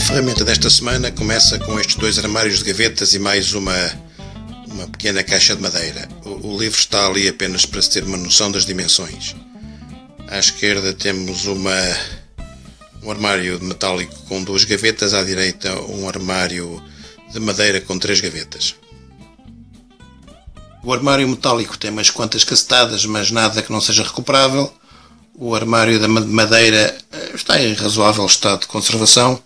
ferramenta desta semana começa com estes dois armários de gavetas e mais uma, uma pequena caixa de madeira. O, o livro está ali apenas para se ter uma noção das dimensões. À esquerda temos uma, um armário metálico com duas gavetas, à direita um armário de madeira com três gavetas. O armário metálico tem umas quantas cacetadas, mas nada que não seja recuperável. O armário de madeira eh, está em razoável estado de conservação.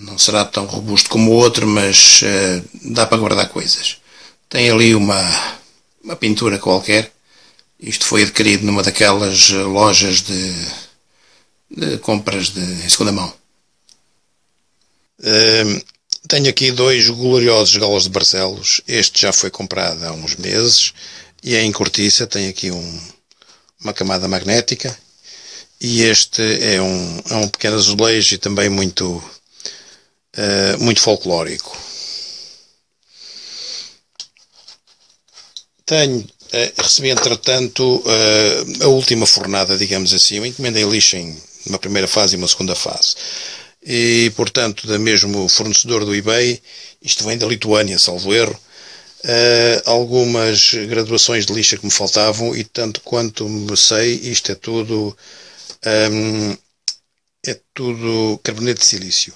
Não será tão robusto como o outro, mas uh, dá para guardar coisas. Tem ali uma, uma pintura qualquer. Isto foi adquirido numa daquelas eh, lojas de, de compras de, em segunda mão. Uh, tenho aqui dois gloriosos galos de Barcelos. Este já foi comprado há uns meses e é em cortiça. Tem aqui um, uma camada magnética. E este é um, é um pequeno azulejo e também muito, uh, muito folclórico. Tenho, uh, recebi entretanto uh, a última fornada, digamos assim. Eu encomendei lixa em uma primeira fase e uma segunda fase e, portanto, da mesmo fornecedor do eBay, isto vem da Lituânia, salvo erro, uh, algumas graduações de lixa que me faltavam e, tanto quanto me sei, isto é tudo, um, é tudo carboneto de silício.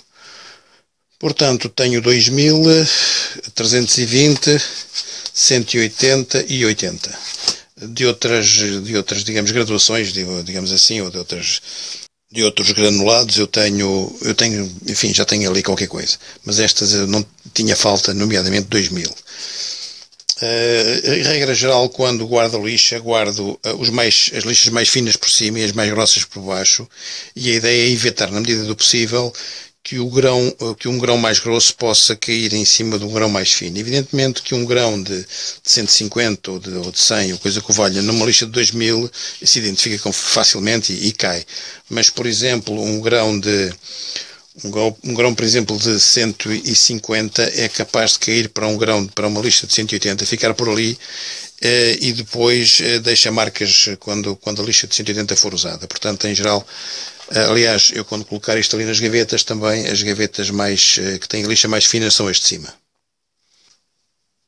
Portanto, tenho 2000, 320, 180 e 80. De outras, de outras digamos, graduações, digamos assim, ou de outras de outros granulados eu tenho, eu tenho, enfim, já tenho ali qualquer coisa. Mas estas eu não tinha falta, nomeadamente 2000. Uh, em regra geral, quando guardo lixa, guardo uh, os mais, as lixas mais finas por cima e as mais grossas por baixo, e a ideia é evitar, na medida do possível, que, o grão, que um grão mais grosso possa cair em cima de um grão mais fino. Evidentemente que um grão de, de 150 ou de, ou de 100, ou coisa que valha, numa lixa de 2000, se identifica com, facilmente e, e, cai. Mas, por exemplo, um grão de. Um grão, um grão, por exemplo, de 150 é capaz de cair para um grão, para uma lixa de 180, ficar por ali eh, e depois eh, deixa marcas quando, quando a lixa de 180 for usada. Portanto, em geral, eh, aliás, eu quando colocar isto ali nas gavetas também, as gavetas mais eh, que têm lixa mais fina são as de cima.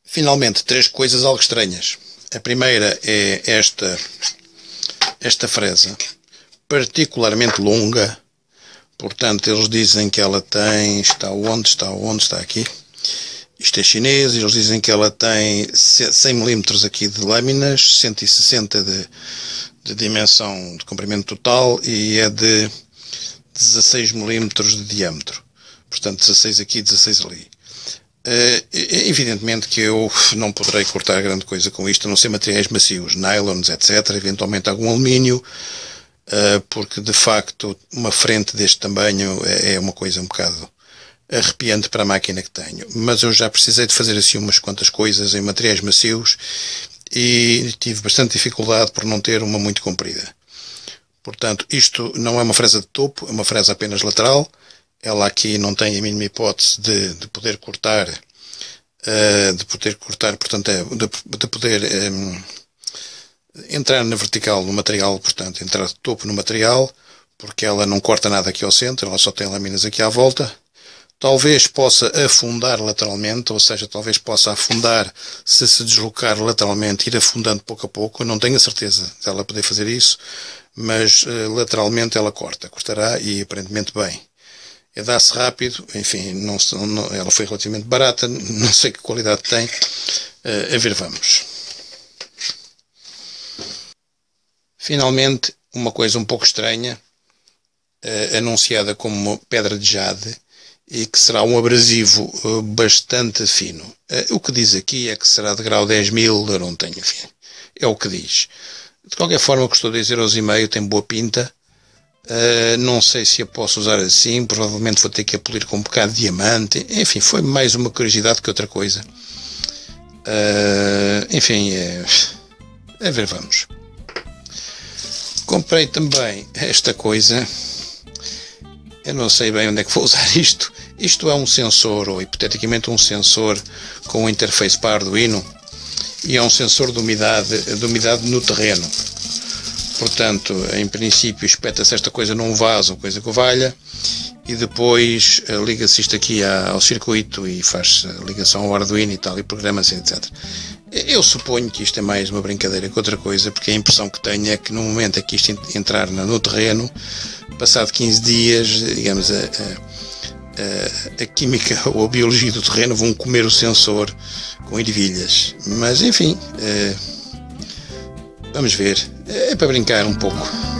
Finalmente, três coisas algo estranhas. A primeira é esta, esta fresa, particularmente longa. Portanto, eles dizem que ela tem, está onde, está onde, está aqui. Isto é chinês, eles dizem que ela tem 100 mm aqui de lâminas, 160 de, de dimensão de comprimento total e é de 16 milímetros de diâmetro. Portanto, 16 aqui, 16 ali. Uh, evidentemente que eu não poderei cortar grande coisa com isto, a não ser materiais macios, nylons, etc., eventualmente algum alumínio, uh, porque de facto uma frente deste tamanho é, é uma coisa um bocado arrepiante para a máquina que tenho. Mas eu já precisei de fazer assim umas quantas coisas em materiais macios e tive bastante dificuldade por não ter uma muito comprida. Portanto, isto não é uma fresa de topo, é uma fresa apenas lateral. Ela aqui não tem a mínima hipótese de, de poder cortar, uh, de poder cortar, portanto, é, de, de poder um, entrar na vertical no material, portanto, entrar de topo no material, porque ela não corta nada aqui ao centro, ela só tem lâminas aqui à volta talvez possa afundar lateralmente, ou seja, talvez possa afundar se se deslocar lateralmente, ir afundando pouco a pouco. Eu não tenho a certeza dela poder fazer isso, mas uh, lateralmente ela corta, cortará e aparentemente bem. É dá-se rápido, enfim, não, não, ela foi relativamente barata, não sei que qualidade tem. Uh, a ver, vamos. Finalmente, uma coisa um pouco estranha, uh, anunciada como pedra de jade, e que será um abrasivo eh, bastante fino. Eh, o que diz aqui é que será de grau 10 mil, eu não tenho, enfim, é o que diz. De qualquer forma, custou 10 euros e meio, tem boa pinta. Uh, não sei se a posso usar assim, provavelmente vou ter que apolir com um bocado de diamante. Enfim, foi mais uma curiosidade que outra coisa. Enfim, é, a ver, vamos. Comprei também esta coisa eu não sei bem onde é que vou usar isto. Isto é um sensor, ou hipoteticamente um sensor com um interface para Arduino, e é um sensor de umidade, de umidade no terreno. Portanto, em princípio, espeta-se esta coisa num vaso, coisa que valha, e depois uh, liga-se isto aqui ao circuito e faz ligação ao Arduino e tal, e programa-se, etc. Eu suponho que isto é mais uma brincadeira que outra coisa, porque a impressão que tenho é que no momento em que isto entrar no terreno, passado 15 dias, digamos, a, a, a química ou a biologia do terreno vão comer o sensor com ervilhas. Mas enfim, uh, vamos ver. É para brincar um pouco.